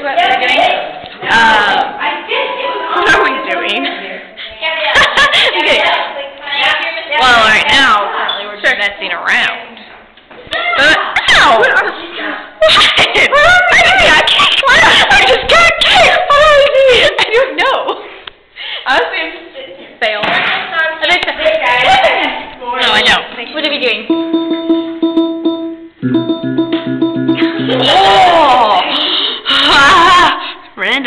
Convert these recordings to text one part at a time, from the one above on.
Uh, what yeah, we doing? Uh, what are we doing? okay. Well, right now, we're just messing around. Ow! What? I can't! I just got kicked! What it? I don't know. Honestly, I'm just. No, I know. What are we doing?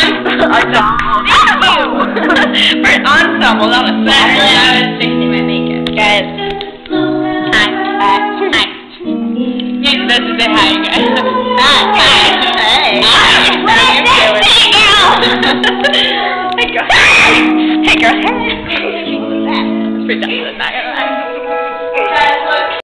ensemble. Thank you. for ensemble, not a Saturday. I was fixing my makeup. Guys. Hi. Hi. Hi. You're supposed to say hi, guys. Hi. Hi. Hey. Hi. How you doing? Hey, girl. Hey, girl. Hey. Hey. Pretty. That's not gonna